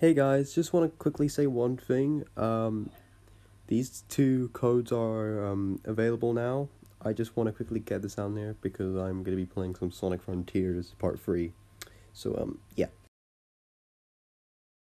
Hey guys, just want to quickly say one thing. Um, these two codes are um, available now. I just want to quickly get this out there because I'm going to be playing some Sonic Frontiers Part 3. So, um, yeah.